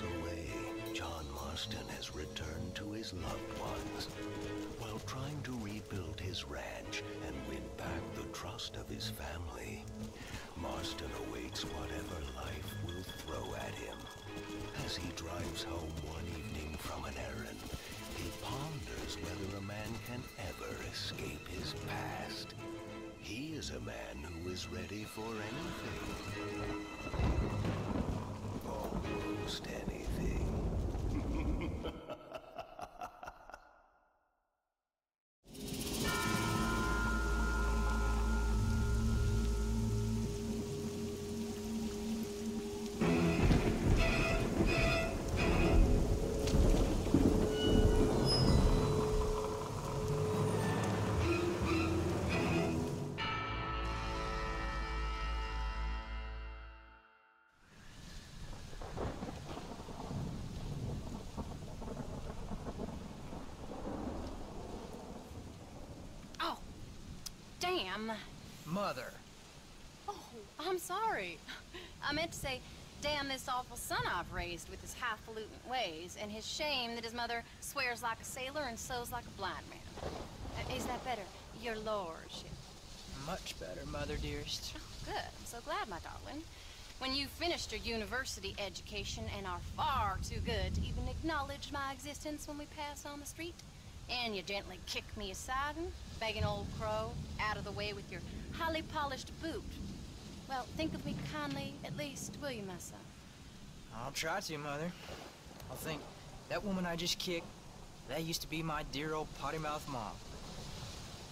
away, John Marston has returned to his loved ones. While trying to rebuild his ranch and win back the trust of his family, Marston awaits whatever life will throw at him. As he drives home one evening from an errand, he ponders whether a man can ever escape his past. He is a man who is ready for anything. Almost damn. Mother. Oh, I'm sorry. I meant to say, damn this awful son I've raised with his highfalutin ways, and his shame that his mother swears like a sailor and sews like a blind man. Uh, Is that better, your lordship? Much better, Mother dearest. Oh, good. I'm so glad, my darling. When you've finished your university education and are far too good to even acknowledge my existence when we pass on the street, and you gently kick me aside and begging old crow out of the way with your highly polished boot. Well, think of me kindly, at least, will you, my son? I'll try to, Mother. I'll think, that woman I just kicked, that used to be my dear old potty mouth mom.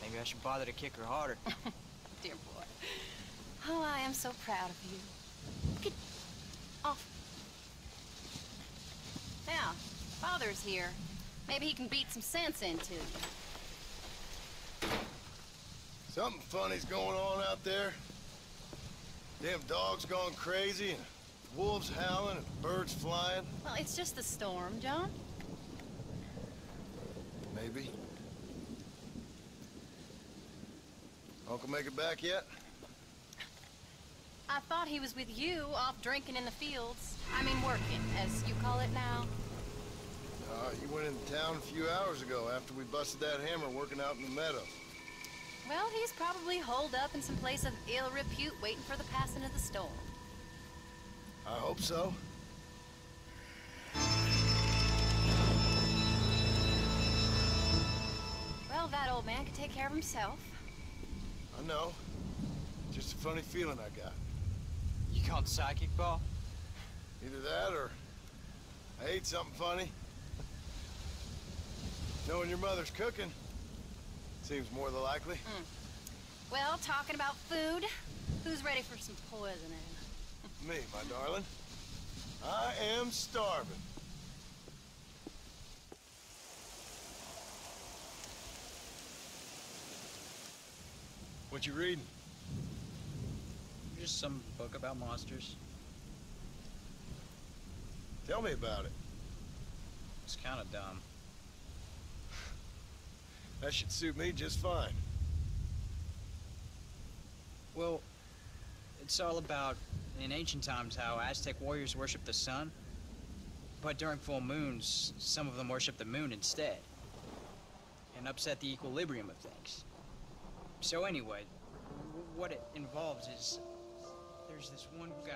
Maybe I should bother to kick her harder. Dear boy. Oh, I am so proud of you. Get off. Now, Father's here. Maybe he can beat some sense into you. Something funny's going on out there. Damn dogs gone crazy, and wolves howling, and birds flying. Well, it's just the storm, John. Maybe. Uncle make it back yet? I thought he was with you, off drinking in the fields. I mean, working, as you call it now. Uh, he went into town a few hours ago after we busted that hammer working out in the meadow. Well, he's probably holed up in some place of ill repute waiting for the passing of the storm. I hope so. Well, that old man can take care of himself. I know. Just a funny feeling I got. You called psychic, Paul? Either that or I ate something funny. Knowing your mother's cooking seems more than likely. Hmm. Well, talking about food, who's ready for some poisoning? Me, my darling. I am starving. What you reading? Just some book about monsters. Tell me about it. It's kind of dumb. That should suit me just fine. Well, it's all about, in ancient times, how Aztec warriors worshiped the sun. But during full moons, some of them worship the moon instead. And upset the equilibrium of things. So anyway, what it involves is there's this one guy.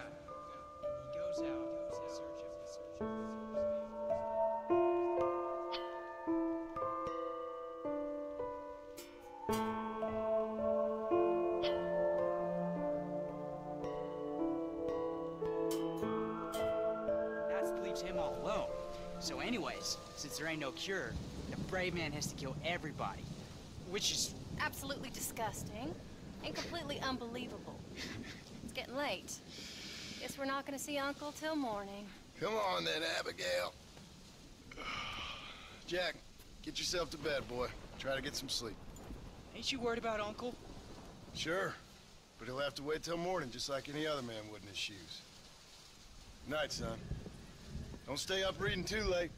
He goes out in search of the search him all alone. So anyways, since there ain't no cure, the brave man has to kill everybody. Which is Absolutely disgusting and completely unbelievable. It's getting late. Guess we're not gonna see Uncle till morning. Come on then, Abigail. Jack, get yourself to bed, boy. Try to get some sleep. Ain't you worried about Uncle? Sure, but he'll have to wait till morning just like any other man would in his shoes. Good night, son. Don't stay up reading too late.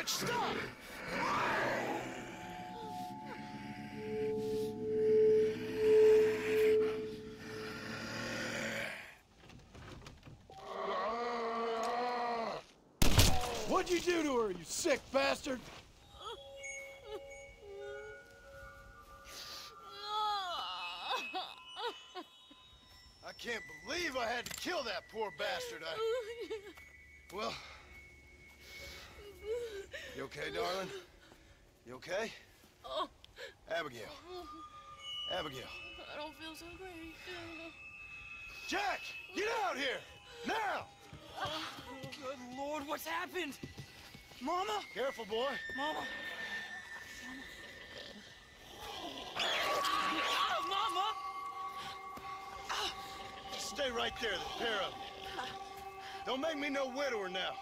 Bitch! Stop! What'd you do to her, you sick bastard? I can't believe I had to kill that poor bastard. I... Well... You okay, darling? You okay? Oh, Abigail. Abigail. I don't feel so great. Jack! Get out here! Now! Good lord, what's happened? Mama? Careful, boy. Mama? Oh, Mama! Stay right there, the pair of you. Don't make me no widower now.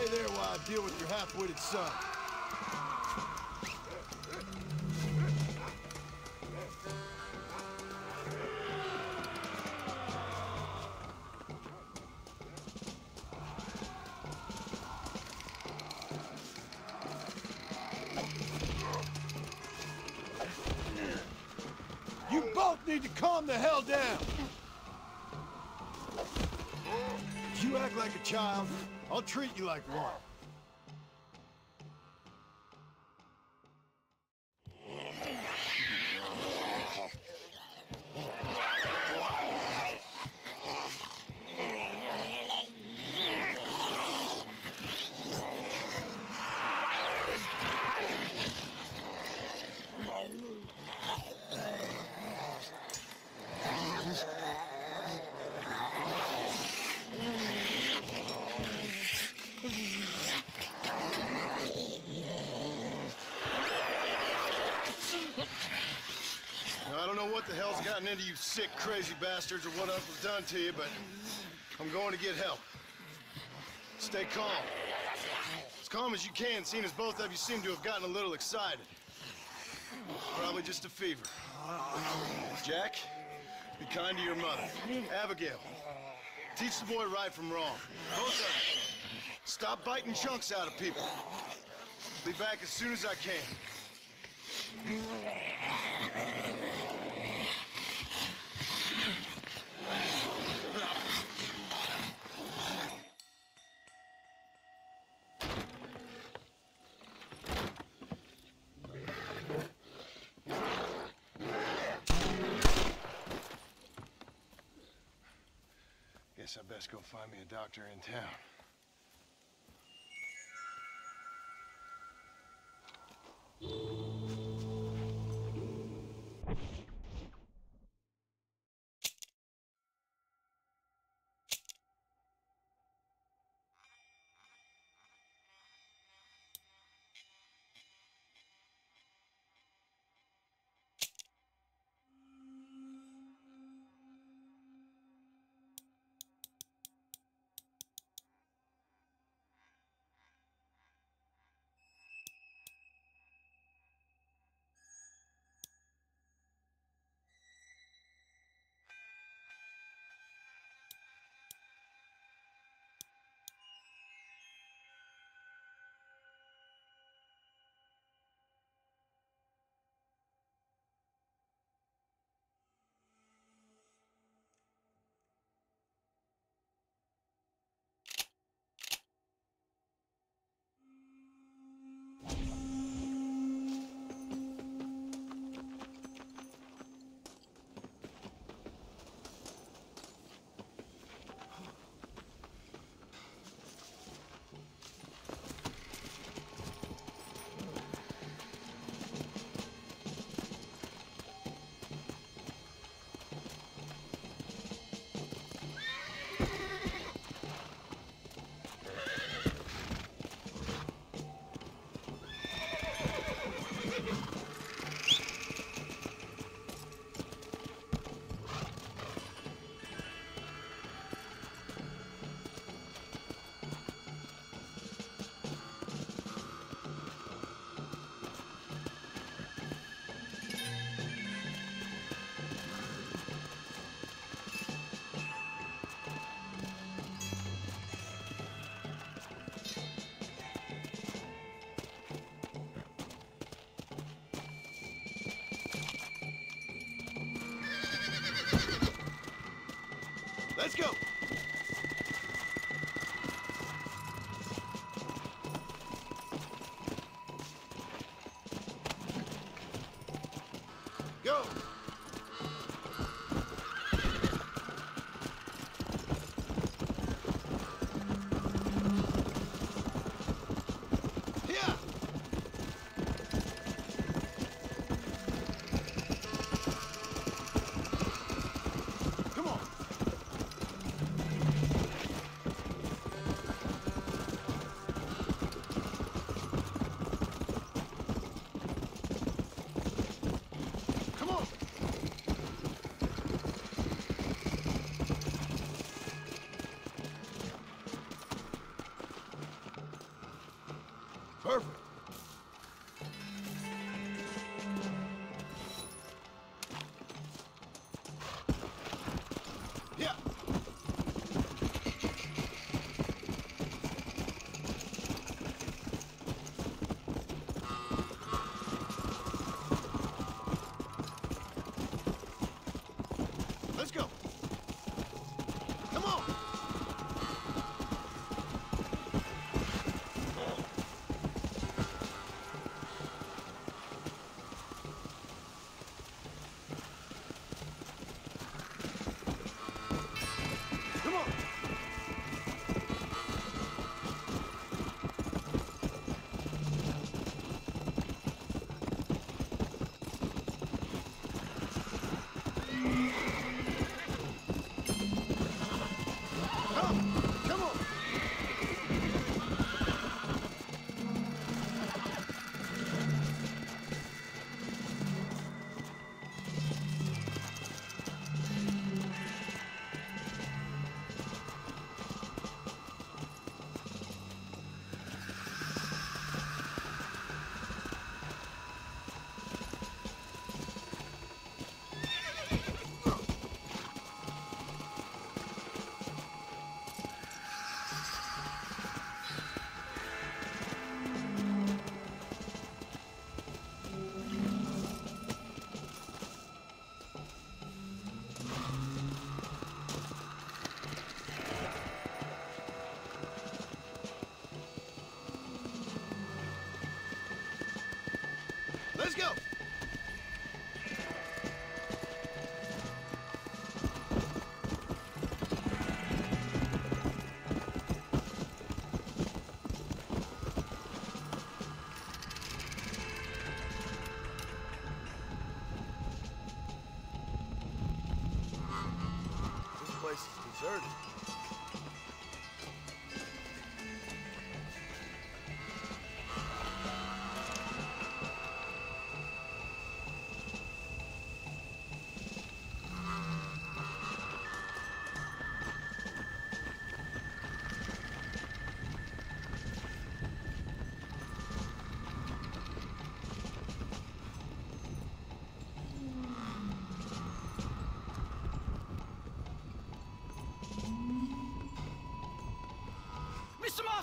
Stay there while I deal with your half-witted son. You both need to calm the hell down. You act like a child, I'll treat you like one. I don't know what the hell's gotten into you sick, crazy bastards or what else was done to you, but I'm going to get help. Stay calm. As calm as you can, seeing as both of you seem to have gotten a little excited. Probably just a fever. Jack, be kind to your mother. Abigail, teach the boy right from wrong. Both of you. Stop biting chunks out of people. Be back as soon as I can. Guess I best go find me a doctor in town. Let's go! Go!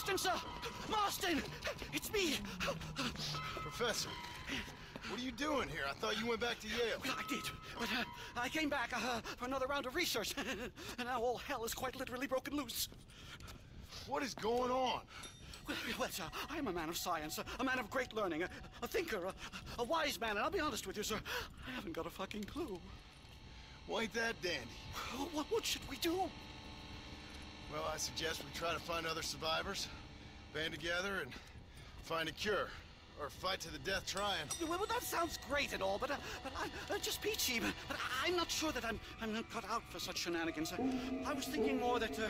Marston, sir! Marston! It's me! Professor, what are you doing here? I thought you went back to Yale. Well, I did, but uh, I came back uh, for another round of research, and now all hell is quite literally broken loose. What is going on? Well, well, sir, I am a man of science, a, a man of great learning, a, a thinker, a, a wise man, and I'll be honest with you, sir, I haven't got a fucking clue. Why ain't that dandy? What, what should we do? Well, I suggest we try to find other survivors, band together, and find a cure. Or fight to the death trying. Well, that sounds great and all, but, uh, but I, uh, just peachy. But, but I'm not sure that I'm, I'm not cut out for such shenanigans. Uh, I was thinking more that uh,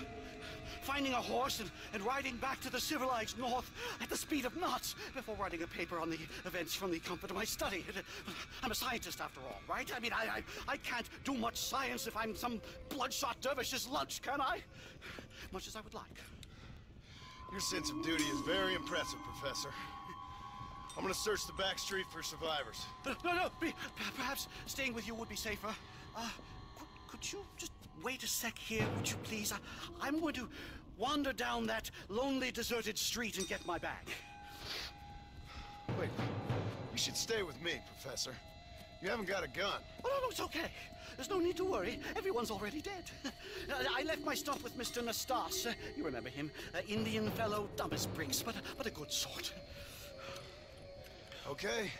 finding a horse and, and riding back to the civilized north at the speed of knots before writing a paper on the events from the comfort of my study. Uh, I'm a scientist after all, right? I mean, I, I, I can't do much science if I'm some bloodshot dervish's lunch, can I? Much as I would like. Your sense of duty is very impressive, Professor. I'm gonna search the back street for survivors. No, no, perhaps staying with you would be safer. Uh, could, could you just wait a sec here, would you please? I, I'm going to wander down that lonely, deserted street and get my bag. Wait, you should stay with me, Professor. You haven't got a gun. Oh, no, no, it's okay. There's no need to worry. Everyone's already dead. I left my stuff with Mr. Nastas. Uh, you remember him. Uh, Indian fellow, dumb as bricks, but, but a good sort. Okay.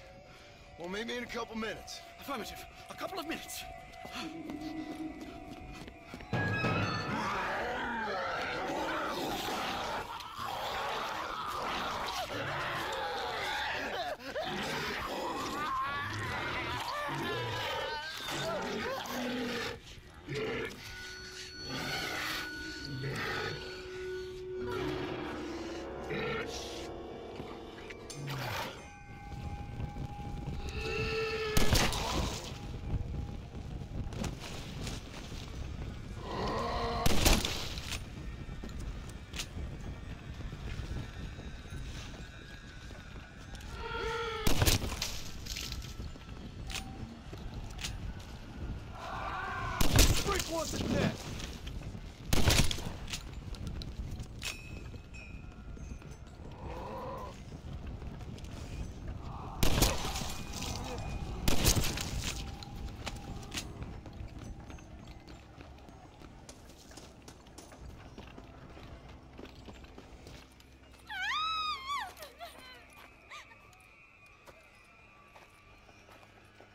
Well, meet me in a couple minutes. Affirmative. A couple of minutes.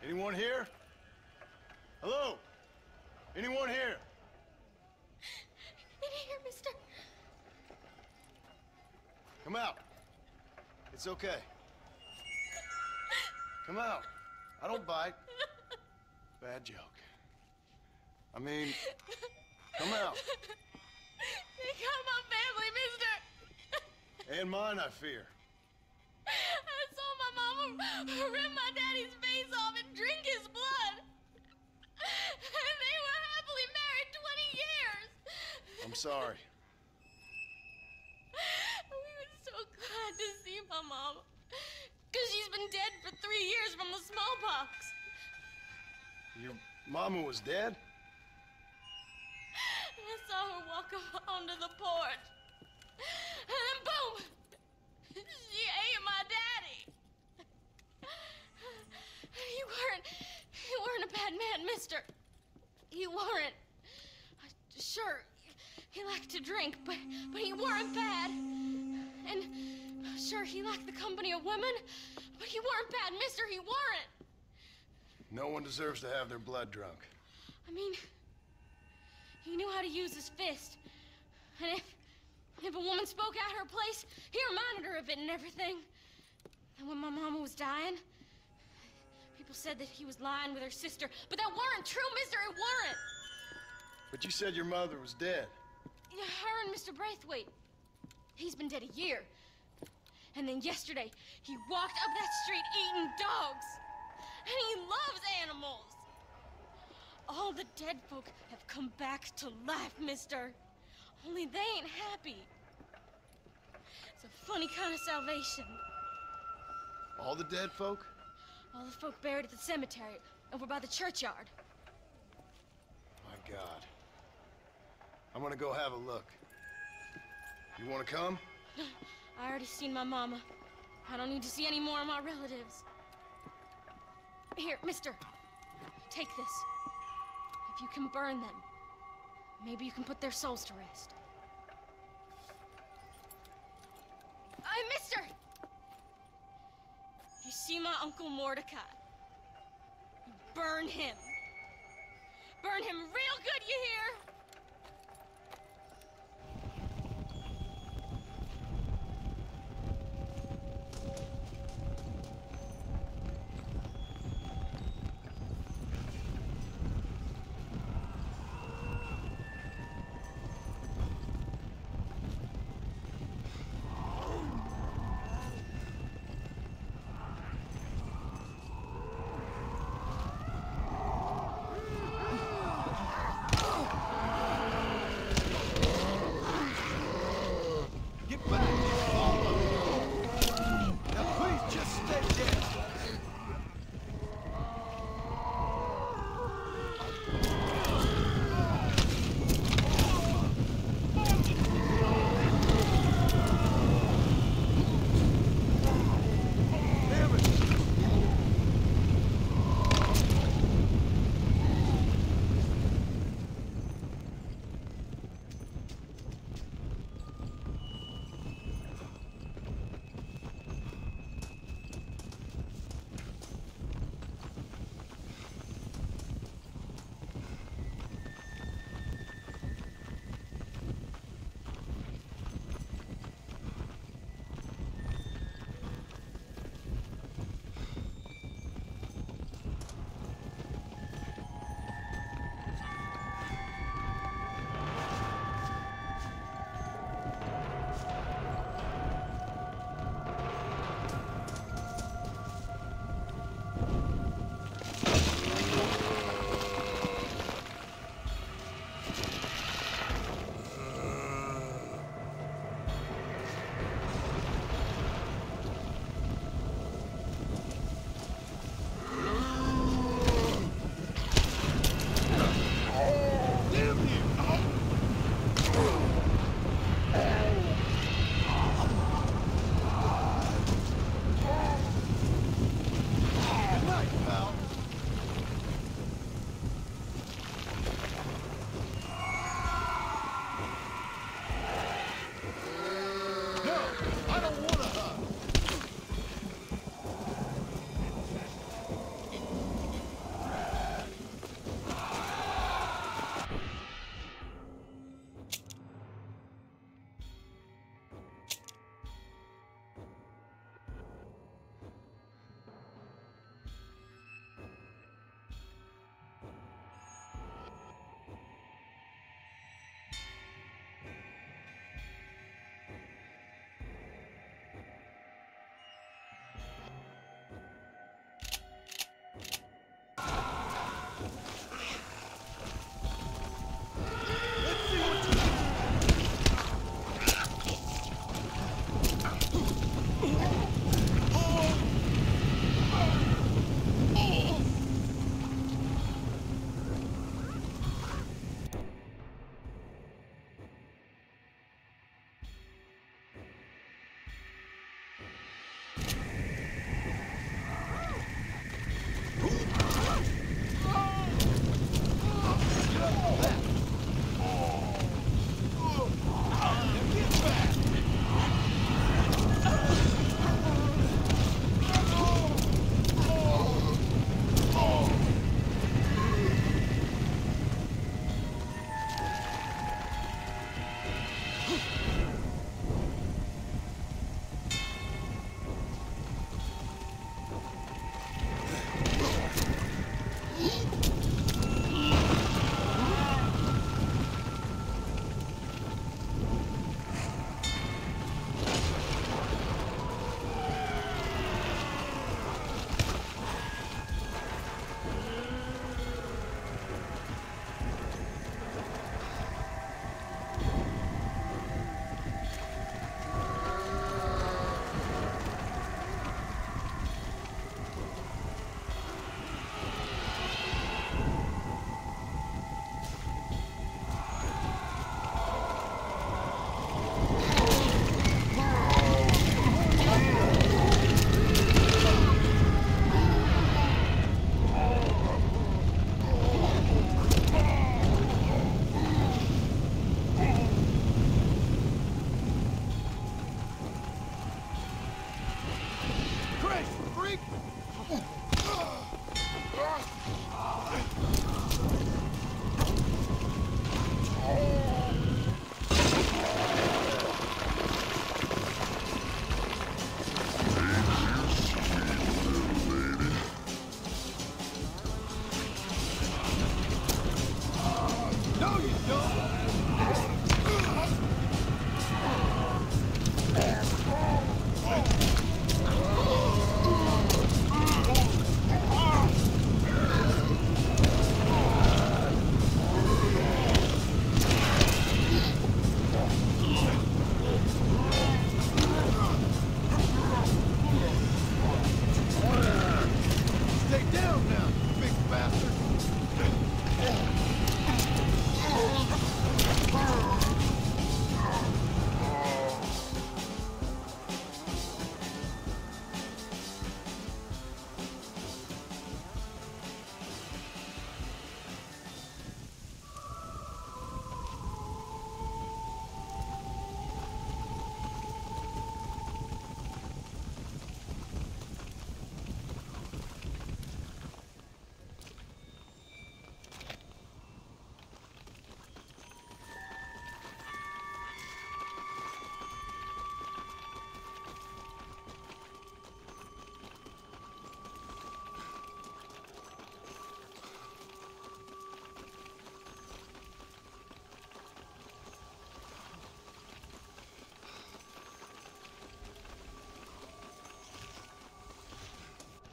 Anyone here? Hello? Anyone here? In here, mister. Come out. It's okay. Come out. I don't bite. Bad joke. I mean, come out. They got my family, mister. And mine, I fear. I saw my mama rip my daddy's face off and drink his blood. And they were happily married 20 years. I'm sorry. We were so glad to see my mama. Because she's been dead for three years from the smallpox. Your mama was dead? I saw her walk up onto the porch. And then boom! She ate my daddy. You weren't you weren't a bad man, mister. You weren't. Sure, he liked to drink, but but he weren't bad. And sure he liked the company of women, but he weren't bad, mister, he weren't. No one deserves to have their blood drunk. I mean, he knew how to use his fist. And if, if a woman spoke at her place, he reminded her of it and everything. And when my mama was dying, people said that he was lying with her sister. But that weren't true, mister, it weren't. But you said your mother was dead. Yeah, her and Mr. Braithwaite. He's been dead a year. And then yesterday, he walked up that street eating dogs. And he loves animals. All the dead folk have come back to life, mister. Only they ain't happy. It's a funny kind of salvation. All the dead folk? All the folk buried at the cemetery over by the churchyard. My God. I'm gonna go have a look. You wanna come? I already seen my mama. I don't need to see any more of my relatives. Here, mister. Take this. If you can burn them, maybe you can put their souls to rest. I, mister! You see my Uncle Mordecai? Burn him. Burn him real good, you hear? but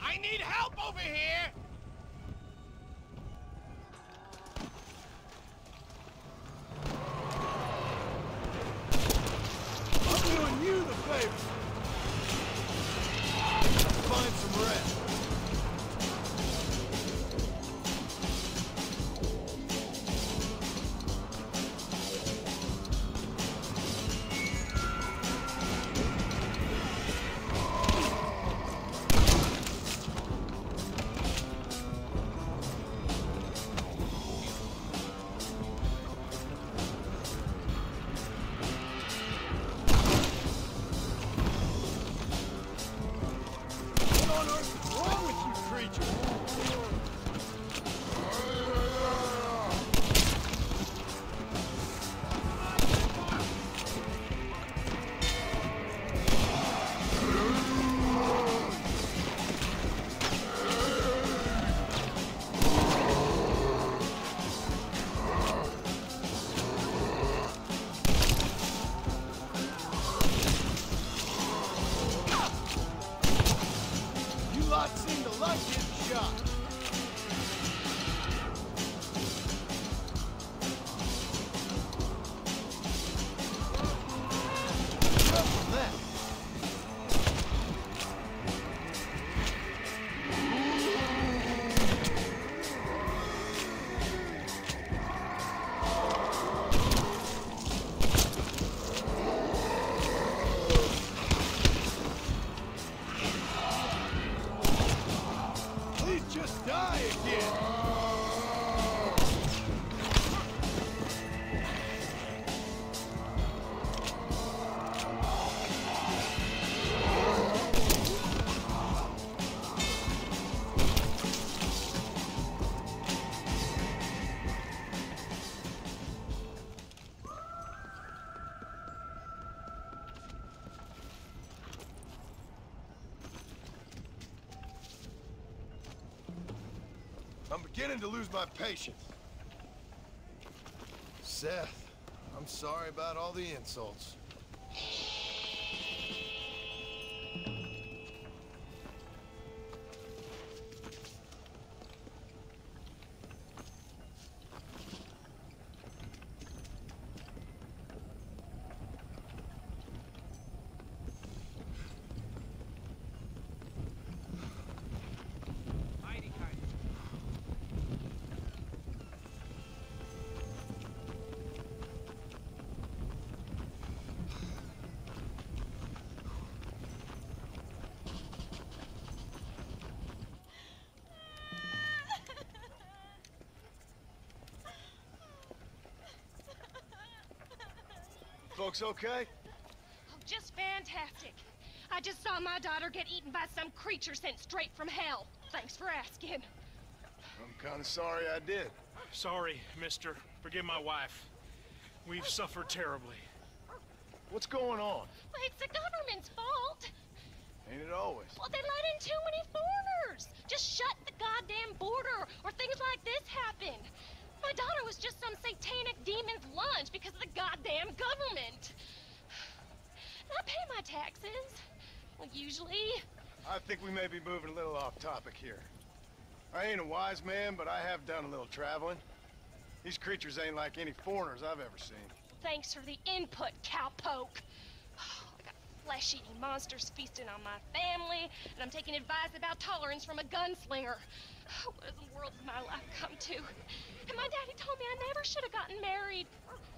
I need help over here! I'm doing you the favor! Find some rest. To lose my patience. Seth, I'm sorry about all the insults. Folks okay? Oh, just fantastic. I just saw my daughter get eaten by some creature sent straight from hell. Thanks for asking. I'm kind of sorry I did. Sorry, mister. Forgive my wife. We've suffered terribly. What's going on? Well, it's the government's fault. Ain't it always? Well, they let in too many foreigners. Just shut the goddamn border, or things like this happen. My daughter was just some satanic demon's lunch because of the goddamn government. I pay my taxes. Well, usually. I think we may be moving a little off topic here. I ain't a wise man, but I have done a little traveling. These creatures ain't like any foreigners I've ever seen. Thanks for the input, cowpoke. I got flesh-eating monsters feasting on my family, and I'm taking advice about tolerance from a gunslinger. What in the world has my life come to? And my daddy told me I never should have gotten married.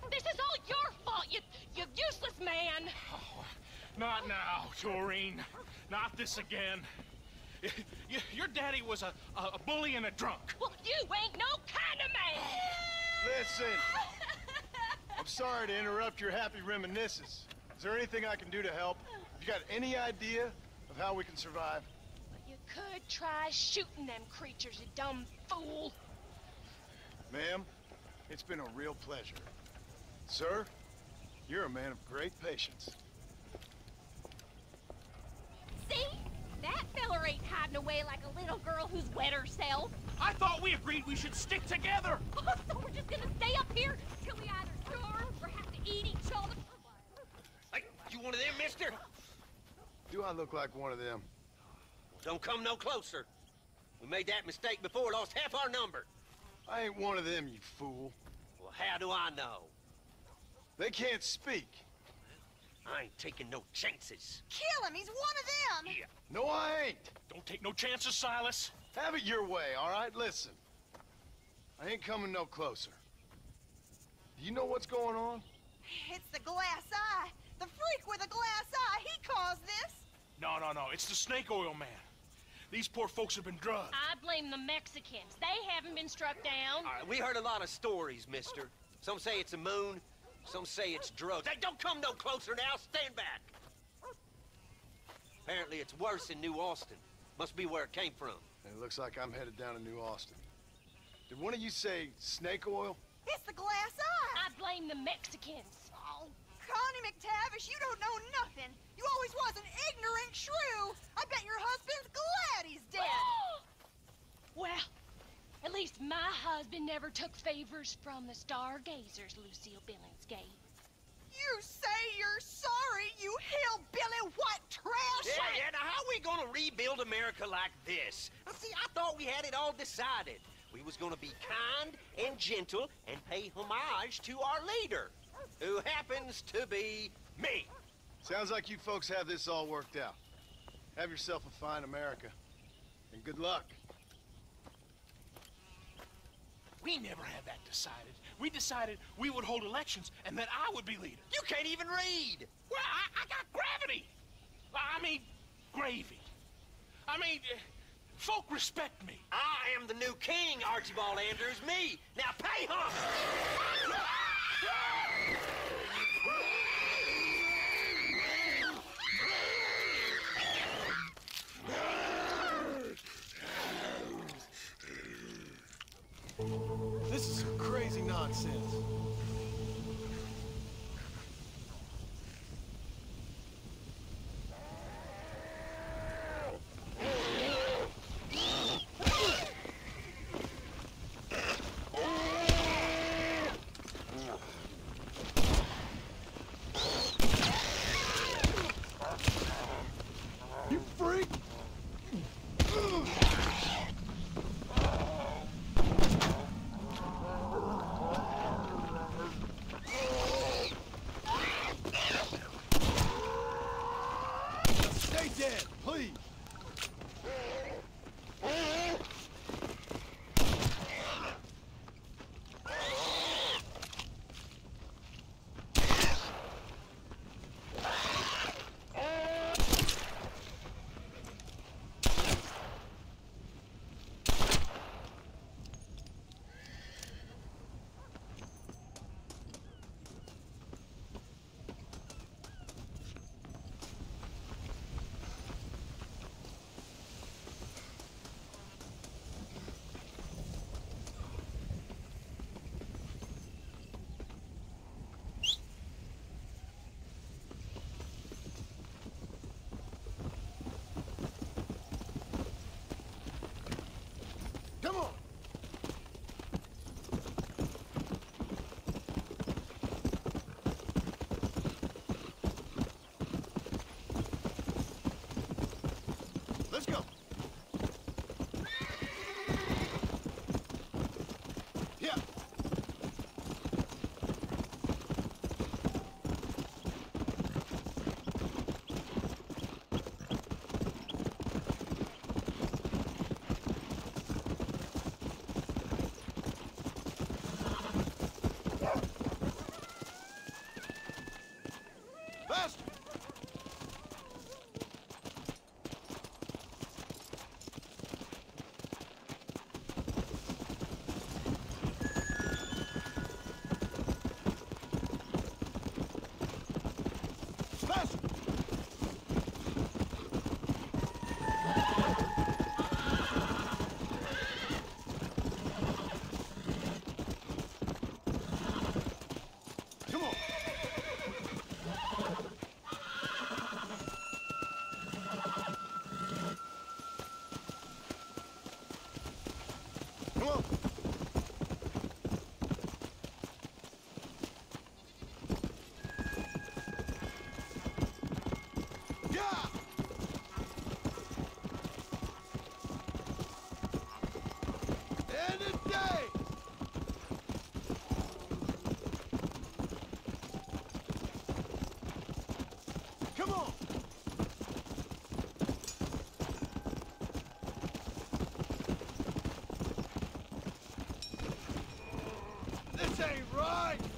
This is all your fault, you, you useless man. Oh, not now, Doreen. Not this again. Your daddy was a, a bully and a drunk. Well, you ain't no kind of man. Listen. I'm sorry to interrupt your happy reminiscence. Is there anything I can do to help? You got any idea of how we can survive? You could try shooting them creatures, you dumb fool. Ma'am, it's been a real pleasure. Sir, you're a man of great patience. See? That feller ain't hiding away like a little girl who's wet herself. I thought we agreed we should stick together. Oh, so we're just gonna stay up here till we either starve or have to eat each other? Hey, you one of them, mister? Do I look like one of them? Don't come no closer. We made that mistake before, lost half our number. I ain't one of them, you fool. Well, how do I know? They can't speak. I ain't taking no chances. Kill him! He's one of them! Yeah. No, I ain't. Don't take no chances, Silas. Have it your way, all right? Listen. I ain't coming no closer. Do you know what's going on? It's the glass eye. The freak with the glass eye. He caused this. No, no, no. It's the snake oil man. These poor folks have been drugged. I blame the Mexicans. They haven't been struck down. All right, we heard a lot of stories, mister. Some say it's a moon, some say it's drugs. Hey, don't come no closer now. Stand back. Apparently it's worse in New Austin. Must be where it came from. And it looks like I'm headed down to New Austin. Did one of you say snake oil? It's the glass eye. I blame the Mexicans. Connie McTavish, you don't know nothing. You always was an ignorant shrew. I bet your husband's glad he's dead. well, at least my husband never took favors from the stargazers, Lucille Billingsgate. You say you're sorry, you hillbilly white trash! Yeah, yeah, now how we gonna rebuild America like this? Now, see, I thought we had it all decided. We was gonna be kind and gentle and pay homage to our leader, who happens to be me. Sounds like you folks have this all worked out. Have yourself a fine America. And good luck. We never had that decided. We decided we would hold elections and that I would be leader. You can't even read. Well, I, I got gravity. I mean, gravy. I mean, uh, folk respect me. I am the new king, Archibald Andrews. Me. Now pay homage. This is some crazy nonsense. Come on. right!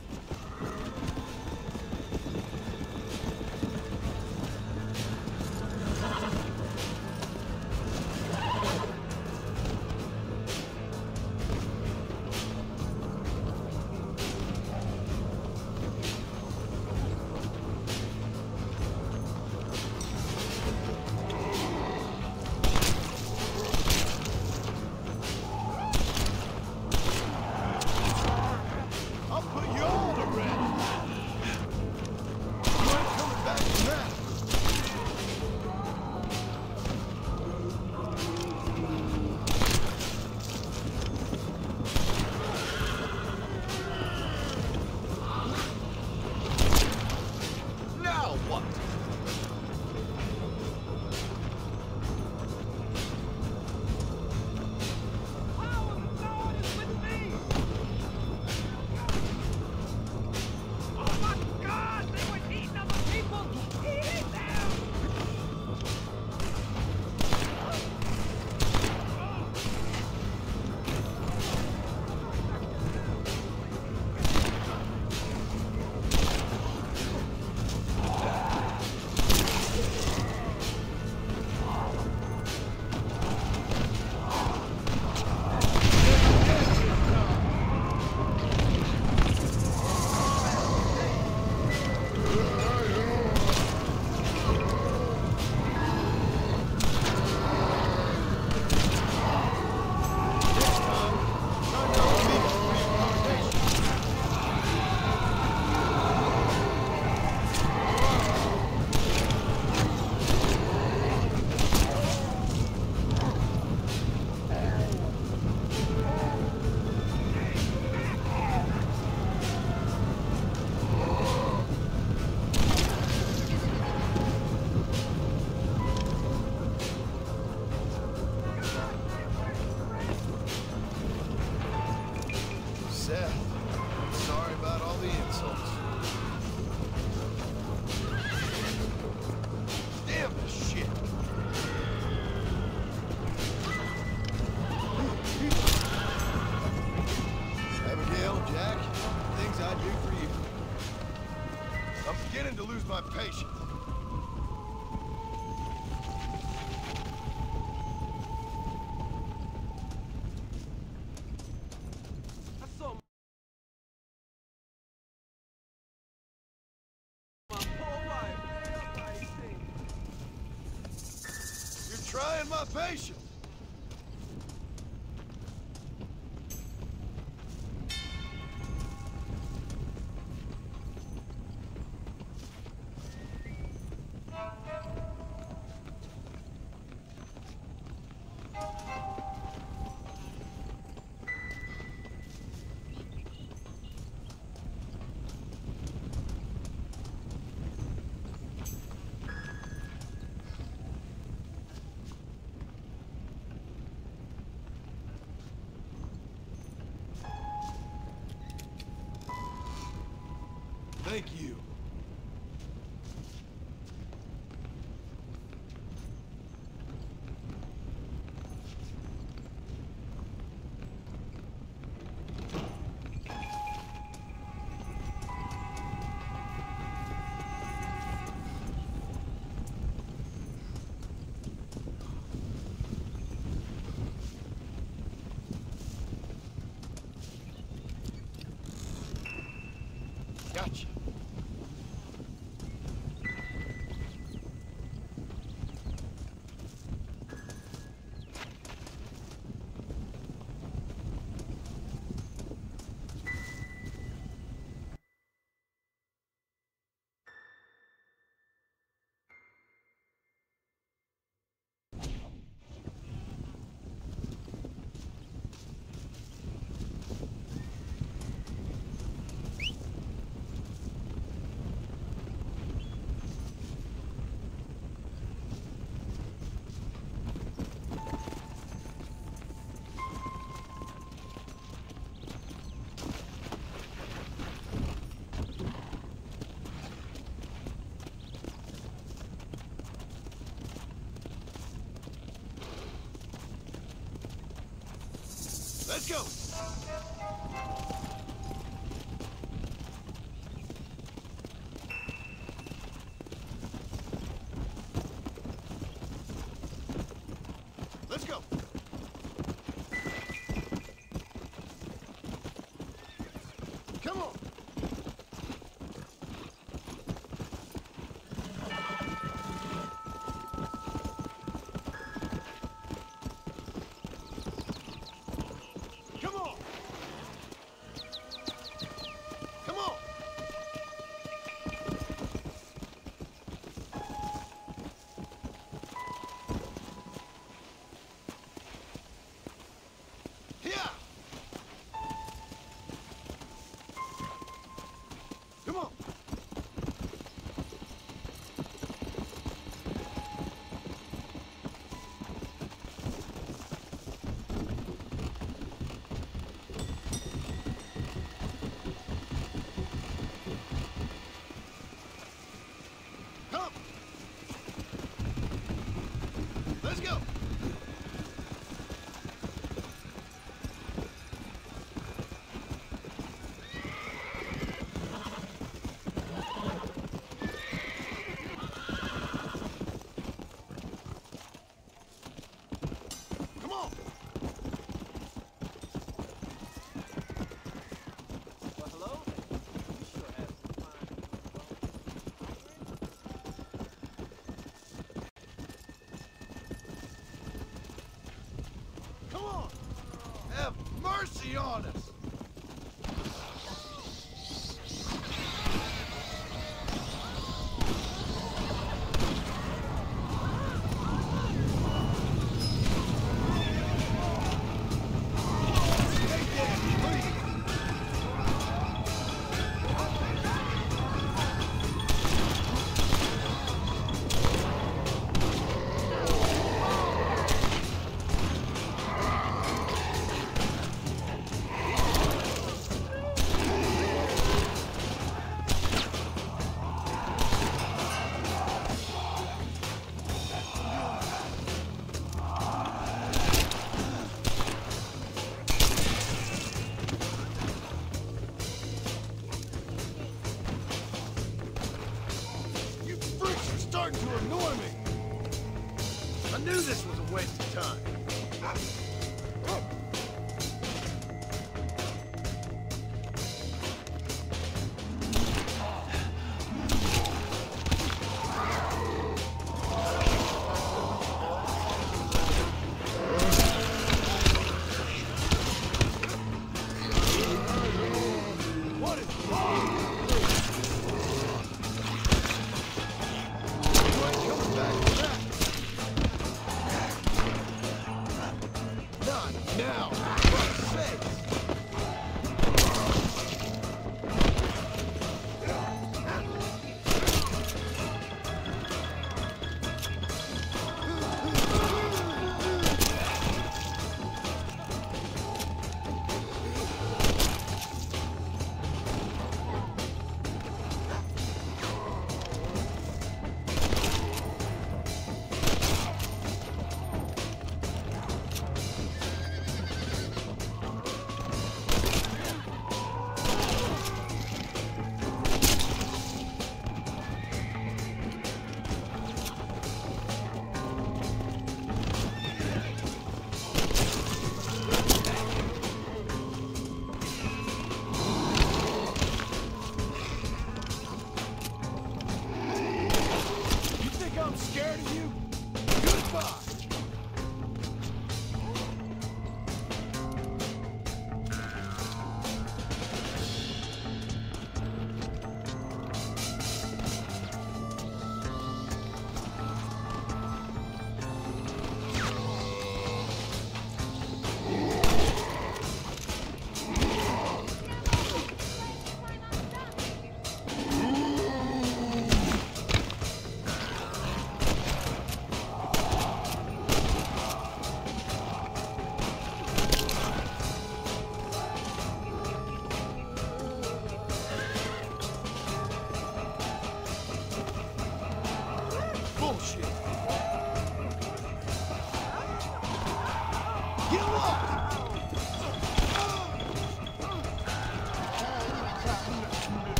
beginning to lose my patience. Thank you. Let's go!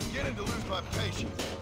Beginning to lose my patience.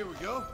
Here we go.